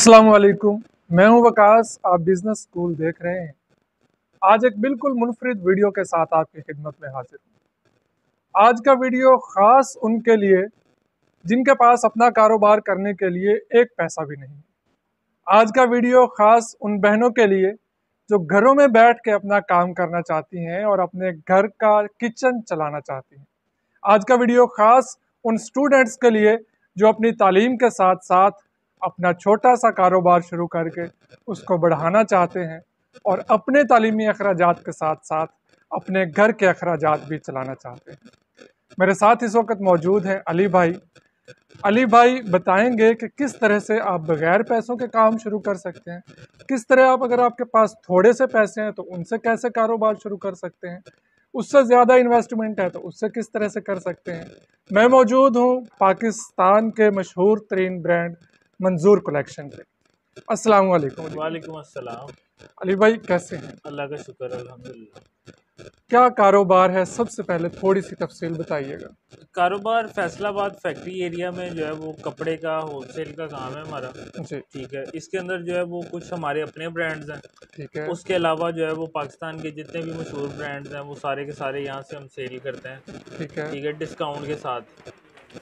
असलकुम मैं हूँ वकास। आप बिज़नेस स्कूल देख रहे हैं। आज एक बिल्कुल मुनफरद वीडियो के साथ आपकी खिदमत में हाजिर हूँ। आज का वीडियो ख़ास उनके लिए, जिनके पास अपना कारोबार करने के लिए एक पैसा भी नहीं आज का वीडियो ख़ास उन बहनों के लिए, जो घरों में बैठ के अपना काम करना चाहती हैं और अपने घर का किचन चलाना चाहती हैं। आज का वीडियो ख़ास उन स्टूडेंट्स के लिए, जो अपनी तालीम के साथ साथ अपना छोटा सा कारोबार शुरू करके उसको बढ़ाना चाहते हैं और अपने तालीमी अखराज के साथ साथ अपने घर के अखराज भी चलाना चाहते हैं। मेरे साथ इस वक्त मौजूद हैं अली भाई। अली भाई, बताएँगे कि किस तरह से आप बगैर पैसों के काम शुरू कर सकते हैं? किस तरह आप, अगर आपके पास थोड़े से पैसे हैं तो उनसे कैसे कारोबार शुरू कर सकते हैं? उससे ज़्यादा इन्वेस्टमेंट है तो उससे किस तरह से कर सकते हैं? मैं मौजूद हूँ पाकिस्तान के मशहूर तरीन ब्रांड मंजूर कलेक्शन पे। अस्सलाम वालेकुम वालेकुम अस्सलाम। अली भाई कैसे हैं? अल्लाह का शुक्र अल्हम्दुलिल्लाह। क्या कारोबार है? सबसे पहले थोड़ी सी तफसील बताइएगा। कारोबार फैसलाबाद फैक्ट्री एरिया में जो है वो कपड़े का होलसेल का काम है हमारा। जी। ठीक है इसके अंदर जो है वो कुछ हमारे अपने ब्रांड्स हैं। ठीक है। उसके अलावा जो है वो पाकिस्तान के जितने भी मशहूर ब्रांड्स हैं वो सारे के सारे यहाँ से हम सेल करते हैं। ठीक है। ठीक है डिस्काउंट के साथ।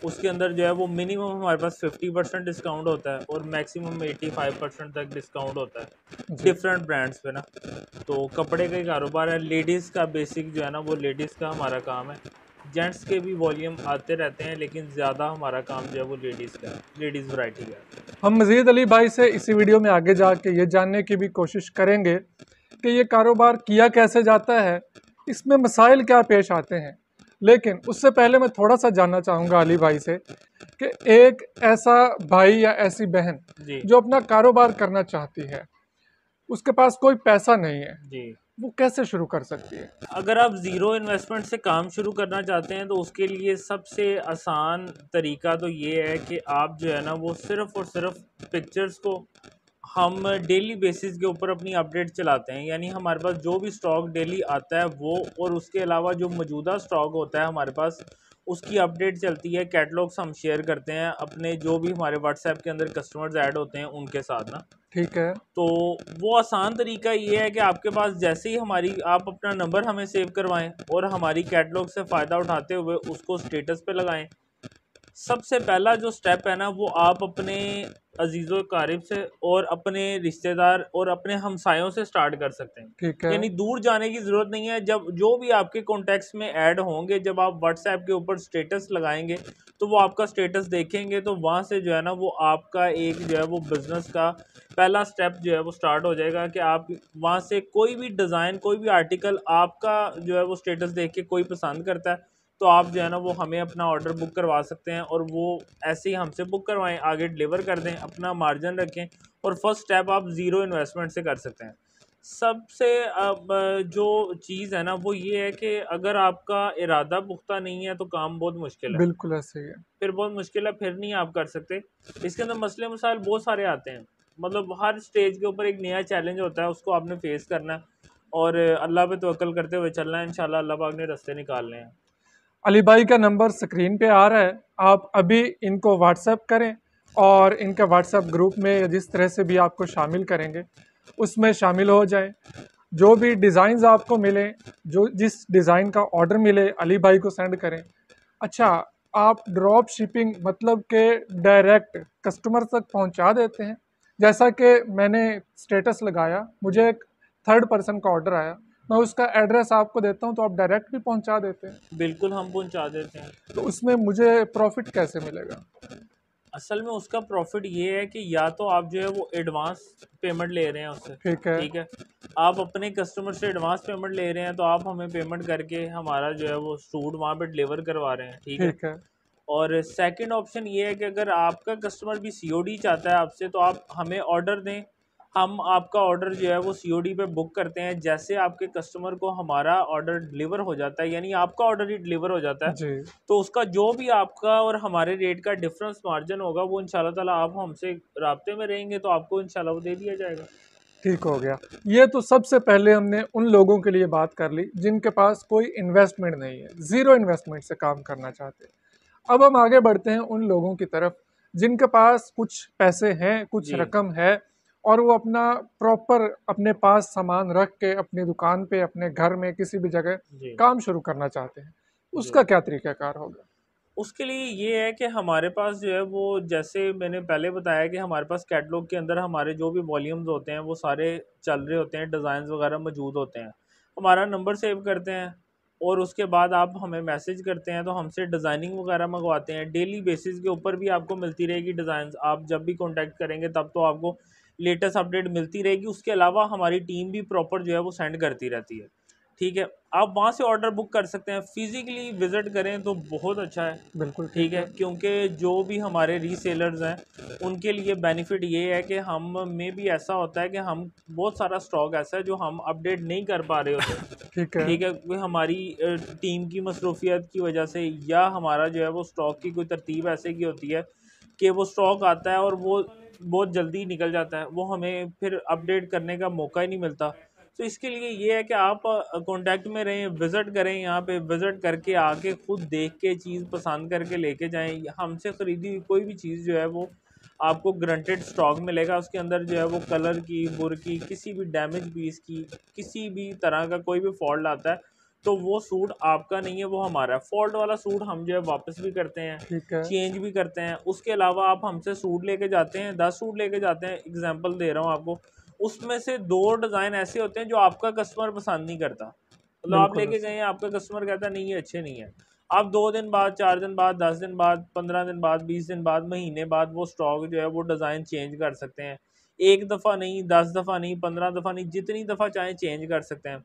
उसके अंदर जो है वो मिनिमम हमारे पास फिफ्टी परसेंट डिस्काउंट होता है और मैक्सिमम एटी फाइव परसेंट तक डिस्काउंट होता है। डिफरेंट ब्रांड्स पे ना। तो कपड़े का ही कारोबार है। लेडीज़ का बेसिक जो है ना वो लेडीज़ का हमारा काम है। जेंट्स के भी वॉल्यूम आते रहते हैं लेकिन ज़्यादा हमारा काम जो है वो लेडीज़ का है। लेडीज़ वराइटी का हम मज़ीद अली भाई से इसी वीडियो में आगे जाके ये जानने की भी कोशिश करेंगे कि ये कारोबार किया कैसे जाता है इसमें मसाइल क्या पेश आते हैं। लेकिन उससे पहले मैं थोड़ा सा जानना चाहूँगा अली भाई से कि एक ऐसा भाई या ऐसी बहन जो अपना कारोबार करना चाहती है उसके पास कोई पैसा नहीं है जी। वो कैसे शुरू कर सकती है? अगर आप ज़ीरो इन्वेस्टमेंट से काम शुरू करना चाहते हैं तो उसके लिए सबसे आसान तरीका तो ये है कि आप जो है ना वो सिर्फ़ और सिर्फ़ पिक्चर्स को हम डेली बेसिस के ऊपर अपनी अपडेट चलाते हैं यानी हमारे पास जो भी स्टॉक डेली आता है वो और उसके अलावा जो मौजूदा स्टॉक होता है हमारे पास उसकी अपडेट चलती है कैटलॉग्स हम शेयर करते हैं अपने जो भी हमारे व्हाट्सएप के अंदर कस्टमर्स ऐड होते हैं उनके साथ ना। ठीक है। तो वो आसान तरीका ये है कि आपके पास जैसे ही हमारी आप अपना नंबर हमें सेव करवाएँ और हमारी कैटलॉग से फ़ायदा उठाते हुए उसको स्टेटस पे लगाएँ सबसे पहला जो स्टेप है ना वो आप अपने अज़ीज़ कारिब से और अपने रिश्तेदार और अपने हमसायों से स्टार्ट कर सकते हैं। ठीक है। यानी दूर जाने की ज़रूरत नहीं है। जब जो भी आपके कॉन्टेक्ट्स में ऐड होंगे जब आप व्हाट्सएप के ऊपर स्टेटस लगाएँगे तो वो आपका स्टेटस देखेंगे तो वहाँ से जो है ना वो आपका एक जो है वो बिज़नेस का पहला स्टेप जो है वो स्टार्ट हो जाएगा कि आप वहाँ से कोई भी डिज़ाइन कोई भी आर्टिकल आपका जो है वो स्टेटस देख के कोई पसंद करता है। तो आप जो है ना वो हमें अपना ऑर्डर बुक करवा सकते हैं और वो ऐसे ही हमसे बुक करवाएँ आगे डिलीवर कर दें अपना मार्जिन रखें और फ़र्स्ट स्टेप आप ज़ीरो इन्वेस्टमेंट से कर सकते हैं। सबसे अब जो चीज़ है ना वो ये है कि अगर आपका इरादा पुख्ता नहीं है तो काम बहुत मुश्किल है। बिल्कुल ऐसे ही है। फिर बहुत मुश्किल है फिर नहीं आप कर सकते। इसके अंदर मसले मसाइल बहुत सारे आते हैं। मतलब हर स्टेज के ऊपर एक नया चैलेंज होता है उसको आपने फेस करना है और अल्लाह पे तवक्ल करते हुए चलना है इंशाल्लाह अल्लाह पाक ने रास्ते निकालने हैं अली भाई का नंबर स्क्रीन पे आ रहा है। आप अभी इनको व्हाट्सएप करें और इनके व्हाट्सएप ग्रुप में जिस तरह से भी आपको शामिल करेंगे, उसमें शामिल हो जाएँ। जो भी डिज़ाइंस आपको मिले, जो जिस डिज़ाइन का ऑर्डर मिले अली भाई को सेंड करें। अच्छा आप ड्रॉप शिपिंग मतलब के डायरेक्ट कस्टमर तक पहुँचा देते हैं। जैसा कि मैंने स्टेटस लगाया, मुझे एक थर्ड पर्सन का ऑर्डर आया। मैं उसका एड्रेस आपको देता हूँ तो आप डायरेक्ट भी पहुँचा देते हैं। बिल्कुल हम पहुँचा देते हैं। तो उसमें मुझे प्रॉफिट कैसे मिलेगा? असल में उसका प्रॉफिट ये है कि या तो आप जो है वो एडवांस पेमेंट ले रहे हैं उससे ठीक है। ठीक है? आप अपने कस्टमर से एडवांस पेमेंट ले रहे हैं तो आप हमें पेमेंट करके हमारा जो है वो सूट वहाँ पे डिलीवर करवा रहे हैं ठीक है, है। और सेकंड ऑप्शन ये है कि अगर आपका कस्टमर भी सीओडी चाहता है आपसे तो आप हमें ऑर्डर दें। हम आपका ऑर्डर जो है वो सी पे बुक करते हैं जैसे आपके कस्टमर को हमारा ऑर्डर डिलीवर हो जाता है यानी आपका ऑर्डर ही डिलीवर हो जाता है तो उसका जो भी आपका और हमारे रेट का डिफरेंस मार्जिन होगा वो इंशाल्लाह ताला आप हमसे रबते में रहेंगे तो आपको इंशाल्लाह वो दे दिया जाएगा। ठीक हो गया। ये तो सबसे पहले हमने उन लोगों के लिए बात कर ली जिनके पास कोई इन्वेस्टमेंट नहीं है ज़ीरो इन्वेस्टमेंट से काम करना चाहते हैं। अब हम आगे बढ़ते हैं उन लोगों की तरफ़ जिनके पास कुछ पैसे हैं कुछ रकम है और वो अपना प्रॉपर अपने पास सामान रख के अपनी दुकान पे अपने घर में किसी भी जगह काम शुरू करना चाहते हैं। उसका क्या तरीकाकार होगा? उसके लिए ये है कि हमारे पास जो है वो जैसे मैंने पहले बताया कि हमारे पास कैटलॉग के अंदर हमारे जो भी वॉल्यूम्स होते हैं वो सारे चल रहे होते हैं डिज़ाइन वगैरह मौजूद होते हैं। हमारा नंबर सेव करते हैं और उसके बाद आप हमें मैसेज करते हैं तो हमसे डिज़ाइनिंग वगैरह मंगवाते हैं। डेली बेसिस के ऊपर भी आपको मिलती रहेगी डिज़ाइन आप जब भी कॉन्टैक्ट करेंगे तब तो आपको लेटेस्ट अपडेट मिलती रहेगी। उसके अलावा हमारी टीम भी प्रॉपर जो है वो सेंड करती रहती है। ठीक है? आप वहाँ से ऑर्डर बुक कर सकते हैं। फिज़िकली विज़िट करें तो बहुत अच्छा है। बिल्कुल ठीक है। क्योंकि जो भी हमारे रीसेलर्स हैं उनके लिए बेनिफिट ये है कि हम में भी ऐसा होता है कि हम बहुत सारा स्टॉक ऐसा है जो हम अपडेट नहीं कर पा रहे होते। ठीक है। ठीक है? हमारी टीम की मसरूफियत की वजह से या हमारा जो है वो स्टॉक की कोई तरतीब ऐसे की होती है कि वो स्टॉक आता है और वो बहुत जल्दी निकल जाता है, वो हमें फिर अपडेट करने का मौका ही नहीं मिलता। तो इसके लिए ये है कि आप कांटेक्ट में रहें विज़िट करें यहाँ पे विज़िट करके आके खुद देख के चीज़ पसंद करके लेके जाएँ। हमसे ख़रीदी हुई कोई भी चीज़ जो है वो आपको ग्रंटेड स्टॉक मिलेगा। उसके अंदर जो है वो कलर की, बुर की, किसी भी डैमेज पीस की किसी भी तरह का कोई भी फॉल्ट आता है तो वो सूट आपका नहीं है वो हमारा है। फॉल्ट वाला सूट हम जो है वापस भी करते हैं ठीक है। चेंज भी करते हैं। उसके अलावा आप हमसे सूट लेके जाते हैं दस सूट लेके जाते हैं। एग्जांपल दे रहा हूँ आपको। उसमें से दो डिज़ाइन ऐसे होते हैं जो आपका कस्टमर पसंद नहीं करता। मतलब आप लेके गए हैं आपका कस्टमर कहता नहीं ये अच्छे नहीं है। आप दो दिन बाद चार दिन बाद दस दिन बाद पंद्रह दिन बाद बीस दिन बाद महीने बाद वो स्टॉक जो है वो डिज़ाइन चेंज कर सकते हैं। एक दफ़ा नहीं दस दफ़ा नहीं पंद्रह दफ़ा नहीं जितनी दफ़ा चाहें चेंज कर सकते हैं।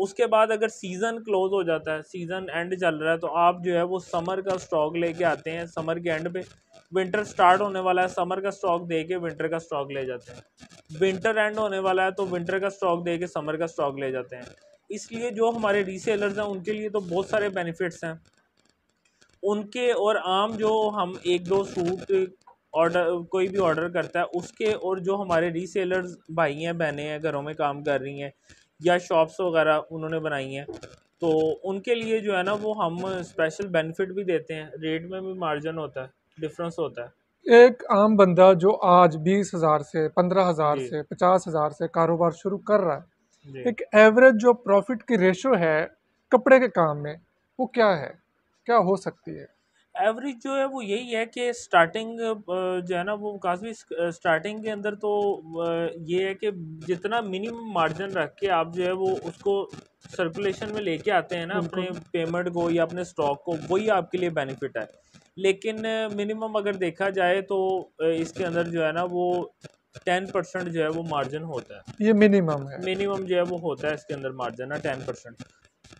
उसके बाद अगर सीज़न क्लोज हो जाता है सीज़न एंड चल रहा है तो आप जो है वो समर का स्टॉक लेके आते हैं। समर के एंड पे विंटर स्टार्ट होने वाला है समर का स्टॉक दे के विंटर का स्टॉक ले जाते हैं। विंटर एंड होने वाला है तो विंटर का स्टॉक दे के समर का स्टॉक ले जाते हैं। इसलिए जो हमारे रीसेलर्स हैं, उनके लिए तो बहुत सारे बेनिफिट्स हैं। उनके और आम जो हम एक दो सूट ऑर्डर कोई भी ऑर्डर करता है, उसके और जो हमारे रीसेलर्स भाई हैं, बहनें हैं, घरों में काम कर रही हैं या शॉप्स वगैरह उन्होंने बनाई हैं। तो उनके लिए जो है ना वो हम स्पेशल बेनिफिट भी देते हैं। रेट में भी मार्जिन होता है डिफरेंस होता है। एक आम बंदा जो आज बीस हज़ार से पंद्रह हज़ार से पचास हज़ार से कारोबार शुरू कर रहा है एक एवरेज जो प्रॉफिट की रेशो है कपड़े के काम में वो क्या है? क्या हो सकती है? एवरेज जो है वो यही है कि स्टार्टिंग जो है ना वो काफ़ी स्टार्टिंग के अंदर तो ये है कि जितना मिनिमम मार्जिन रख के आप जो है वो उसको सर्कुलेशन में लेके आते हैं ना अपने पेमेंट को या अपने स्टॉक को वही आपके लिए बेनिफिट है। लेकिन मिनिमम अगर देखा जाए तो इसके अंदर जो है ना वो टेन परसेंट जो है वो मार्जिन होता है। ये मिनिमम है। मिनिमम जो है वो होता है इसके अंदर मार्जिन ना टेन परसेंट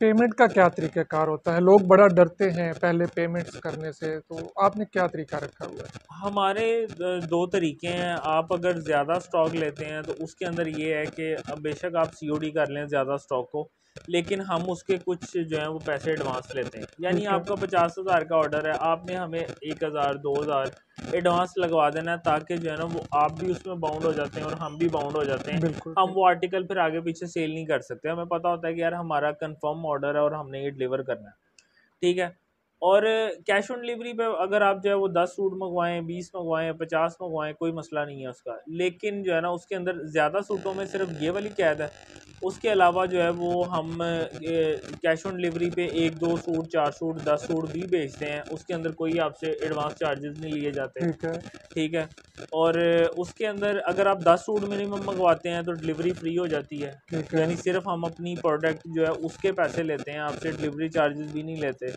पेमेंट का क्या तरीक़ाकार होता है? लोग बड़ा डरते हैं पहले पेमेंट्स करने से तो आपने क्या तरीका रखा हुआ है? हमारे दो तरीके हैं। आप अगर ज़्यादा स्टॉक लेते हैं तो उसके अंदर ये है कि बेशक आप सीओडी कर लें ज़्यादा स्टॉक को लेकिन हम उसके कुछ जो है वो पैसे एडवांस लेते हैं। यानी आपका पचास हज़ार का ऑर्डर है आपने हमें एक हज़ार दो हज़ार एडवांस लगवा देना है ताकि जो है ना वो आप भी उसमें बाउंड हो जाते हैं और हम भी बाउंड हो जाते हैं। हम वो आर्टिकल फिर आगे पीछे सेल नहीं कर सकते। हमें पता होता है कि यार हमारा कंफर्म ऑर्डर है और हमने ये डिलीवर करना है। ठीक है? और कैश ऑन डिलीवरी पे अगर आप जो है वो दस सूट मंगवाएँ, बीस मंगवाएँ, पचास मंगवाएँ, कोई मसला नहीं है उसका। लेकिन जो है ना, उसके अंदर ज़्यादा सूटों में सिर्फ़ ये वाली कैद है उसके अलावा जो है वो हम कैश ऑन डिलीवरी पे एक दो सूट चार सूट दस सूट भी बेचते हैं। उसके अंदर कोई आपसे एडवांस चार्जेस नहीं लिए जाते। ठीक है। ठीक है? और उसके अंदर अगर आप दस सूट मिनिमम मंगवाते हैं तो डिलीवरी फ्री हो जाती है। है। यानी सिर्फ़ हम अपनी प्रोडक्ट जो है उसके पैसे लेते हैं आपसे डिलीवरी चार्जेस भी नहीं लेते।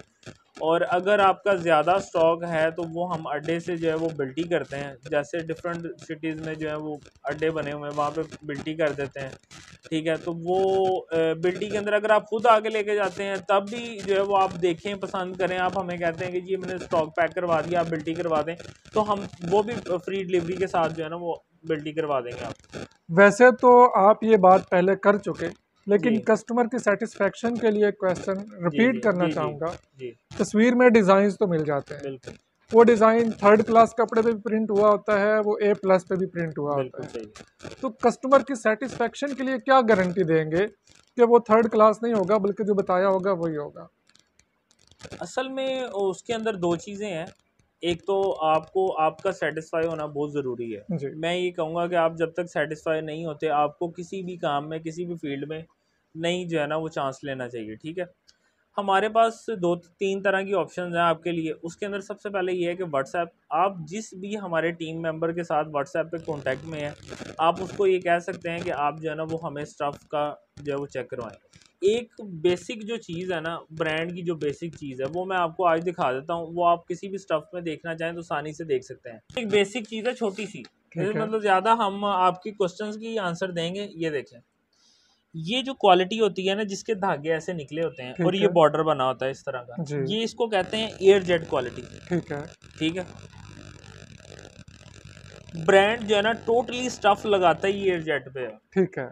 और अगर आपका ज़्यादा स्टॉक है तो वो हम अड्डे से जो है वो बिल्टी करते हैं। जैसे डिफरेंट सिटीज़ में जो है वो अड्डे बने हुए हैं, वहाँ पे बिल्टी कर देते हैं। ठीक है तो वो बिल्टी के अंदर अगर आप खुद आगे लेके जाते हैं, तब भी जो है वो आप देखें, पसंद करें। आप हमें कहते हैं कि जी, मैंने स्टॉक पैक करवा दिया, आप बिल्टी करवा दें तो हम वो भी फ्री डिलीवरी के साथ जो है ना वो बिल्टी करवा देंगे आप। वैसे तो आप ये बात पहले कर चुके लेकिन कस्टमर की सेटिस्फेक्शन के लिए क्वेश्चन रिपीट करना चाहूँगा। जी। तस्वीर में डिज़ाइन तो मिल जाते हैं। वो डिज़ाइन थर्ड क्लास कपड़े पे भी प्रिंट हुआ होता है वो ए प्लस पे भी प्रिंट हुआ होता है। तो कस्टमर की सेटिस्फेक्शन के लिए क्या गारंटी देंगे कि वो थर्ड क्लास नहीं होगा बल्कि जो बताया होगा वही होगा? असल में उसके अंदर दो चीज़ें हैं। एक तो आपको आपका सेटिस्फाई होना बहुत ज़रूरी है। मैं ये कहूँगा कि आप जब तक सेटिस्फाई नहीं होते आपको किसी भी काम में किसी भी फ़ील्ड में नहीं जो है ना वो चांस लेना चाहिए ठीक है? हमारे पास दो तीन तरह की ऑप्शन हैं आपके लिए। उसके अंदर सबसे पहले ये है कि व्हाट्सएप आप जिस भी हमारे टीम मेंबर के साथ व्हाट्सएप पे कांटेक्ट में हैं आप उसको ये कह सकते हैं कि आप जो है ना वो हमें स्टफ़ का जो है वो चेक करवाएँ। एक बेसिक जो चीज़ है ना ब्रांड की जो बेसिक चीज़ है वो मैं आपको आज दिखा देता हूँ। वो आप किसी भी स्टफ़ में देखना चाहें तो आसानी से देख सकते हैं। एक बेसिक चीज़ है छोटी सी। मतलब ज़्यादा हम आपकी क्वेश्चन की आंसर देंगे ये देखें। ये जो क्वालिटी होती है ना जिसके धागे ऐसे निकले होते हैं और ये बॉर्डर बना होता है इस तरह का ये इसको कहते हैं एयर जेट क्वालिटी ठीक है। ठीक है? ब्रांड जो है ना टोटली स्टफ़ लगाता है एयर जेट पे। ठीक है।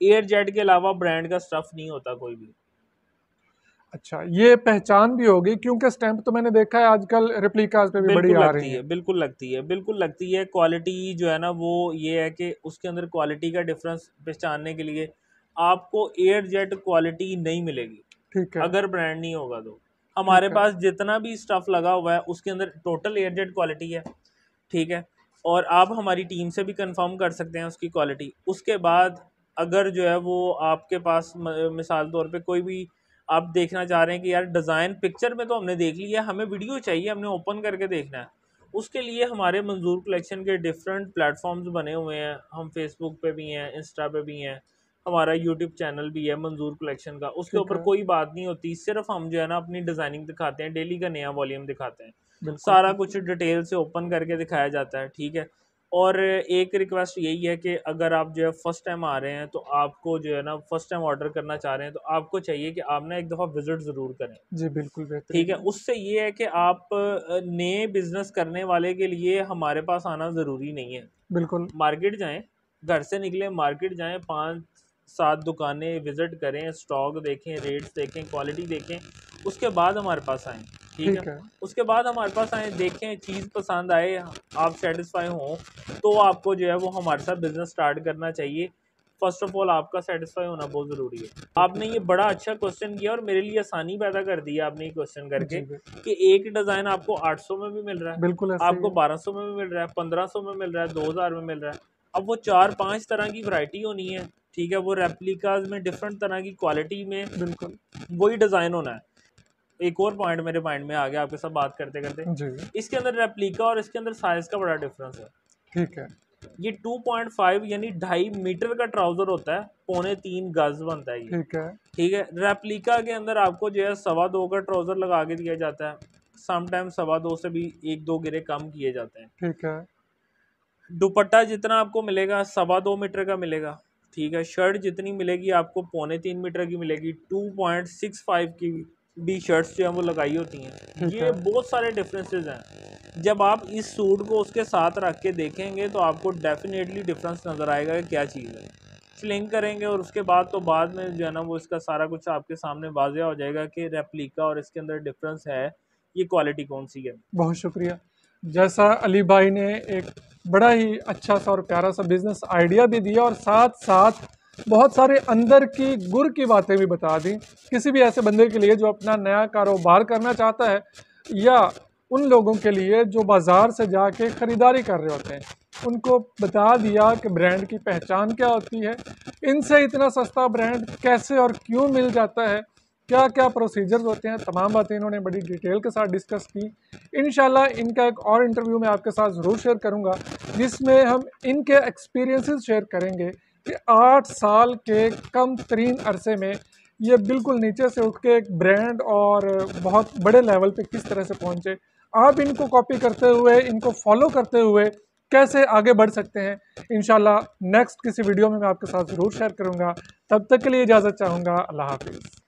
एयर जेट के अलावा ब्रांड का स्टफ़ नहीं होता कोई भी। अच्छा ये पहचान भी होगी क्योंकि स्टैंप तो मैंने देखा है आजकल रिप्लिकाज पे भी बड़ी आ रही है बिल्कुल लगती है बिल्कुल लगती है। क्वालिटी जो है ना वो ये है कि उसके अंदर क्वालिटी का डिफरेंस पहचानने के लिए आपको एयर जेट क्वालिटी नहीं मिलेगी। ठीक है। अगर ब्रांड नहीं होगा तो। हमारे पास जितना भी स्टफ़ लगा हुआ है उसके अंदर टोटल एयर जेट क्वालिटी है। ठीक है? और आप हमारी टीम से भी कंफर्म कर सकते हैं उसकी क्वालिटी उसके बाद अगर जो है वो आपके पास मिसाल तौर पे कोई भी आप देखना चाह रहे हैं कि यार डिज़ाइन पिक्चर में तो हमने देख लिया है हमें वीडियो चाहिए हमने ओपन करके देखना है। उसके लिए हमारे मंजूर कलेक्शन के डिफरेंट प्लेटफॉर्म्स बने हुए हैं। हम फेसबुक पे भी हैं इंस्टा पे भी हैं। हमारा यूट्यूब चैनल भी है मंजूर कलेक्शन का। उसके ऊपर कोई बात नहीं होती सिर्फ़ हम जो है ना अपनी डिज़ाइनिंग दिखाते हैं डेली का नया वॉल्यूम दिखाते हैं। सारा कुछ डिटेल से ओपन करके दिखाया जाता है ठीक है? और एक रिक्वेस्ट यही है कि अगर आप जो है फ़र्स्ट टाइम आ रहे हैं तो आपको जो है ना फ़र्स्ट टाइम ऑर्डर करना चाह रहे हैं तो आपको चाहिए कि आप ना एक दफ़ा विज़िट ज़रूर करें। जी बिल्कुल ठीक है? उससे ये है कि आप नए बिज़नेस करने वाले के लिए हमारे पास आना ज़रूरी नहीं है। बिल्कुल। मार्केट जाएँ घर से निकले मार्केट जाएँ पाँच सात दुकानें विज़िट करें स्टॉक देखें रेट्स देखें क्वालिटी देखें उसके बाद हमारे पास आएँ ठीक है? है। उसके बाद हमारे पास आए देखें चीज़ पसंद आए आप सेटिस्फाई हों तो आपको जो है वो हमारे साथ बिज़नेस स्टार्ट करना चाहिए। फ़र्स्ट ऑफ़ ऑल आपका सेटिस्फाई होना बहुत ज़रूरी है। आपने ये बड़ा अच्छा क्वेश्चन किया और मेरे लिए आसानी पैदा कर दी है आपने ये क्वेश्चन करके कि एक डिज़ाइन आपको 800 में भी मिल रहा है बिल्कुल आपको 1200 में भी मिल रहा है 1500 में मिल रहा है 2000 में मिल रहा है। अब वो चार पाँच तरह की वैरायटी होनी है ठीक है? वो रेप्लिकाज में डिफरेंट तरह की क्वालिटी में बिल्कुल। वही डिज़ाइन होना है। एक और पॉइंट मेरे माइंड में आ गया आपके साथ बात करते करते। जी। इसके अंदर रेप्लिका और इसके अंदर साइज़ का बड़ा डिफरेंस है। ठीक है। ये 2.5 यानी ढाई मीटर का ट्राउज़र होता है पौने तीन गज बनता है ये। ठीक है। ठीक है? रेप्लिका के अंदर आपको जो है सवा दो का ट्राउज़र लगा के दिया जाता है। समटाइम सवा दो से भी एक दो गिरे कम किए जाते हैं। ठीक है। दुपट्टा जितना आपको मिलेगा सवा दो मीटर का मिलेगा ठीक है? शर्ट जितनी मिलेगी आपको पौने तीन मीटर की मिलेगी। टू पॉइंट सिक्स फाइव की भी शर्ट्स जो हैं वो लगाई होती हैं। ये बहुत सारे डिफरेंसेस हैं। जब आप इस सूट को उसके साथ रख के देखेंगे तो आपको डेफिनेटली डिफरेंस नज़र आएगा कि क्या चीज़ है। स्लिंग करेंगे और उसके बाद तो बाद में जो है ना वो इसका सारा कुछ आपके सामने वाजह हो जाएगा कि रेप्लिका और इसके अंदर डिफरेंस है ये क्वालिटी कौन सी है? बहुत शुक्रिया। जैसा अली भाई ने एक बड़ा ही अच्छा सा और प्यारा सा बिज़नेस आइडिया भी दिया और साथ साथ बहुत सारे अंदर की गुर की बातें भी बता दी। किसी भी ऐसे बंदे के लिए जो अपना नया कारोबार करना चाहता है या उन लोगों के लिए जो बाज़ार से जाके ख़रीदारी कर रहे होते हैं, उनको बता दिया कि ब्रांड की पहचान क्या होती है, इनसे इतना सस्ता ब्रांड कैसे और क्यों मिल जाता है क्या क्या प्रोसीजर्स होते हैं, तमाम बातें इन्होंने बड़ी डिटेल के साथ डिस्कस की। इन इनका एक और इंटरव्यू मैं आपके साथ ज़रूर शेयर करूँगा, जिसमें हम इनके एक्सपीरियंसेस शेयर करेंगे कि आठ साल के कम तरीन अरसे में ये बिल्कुल नीचे से उठ के एक ब्रांड और बहुत बड़े लेवल पे किस तरह से पहुँचे। आप इनको कॉपी करते हुए, इनको फॉलो करते हुए कैसे आगे बढ़ सकते हैं इन नेक्स्ट किसी वीडियो में मैं आपके साथ ज़रूर शेयर करूँगा। तब तक के लिए इजाज़त चाहूँगा, अल्लाह हाफिज़।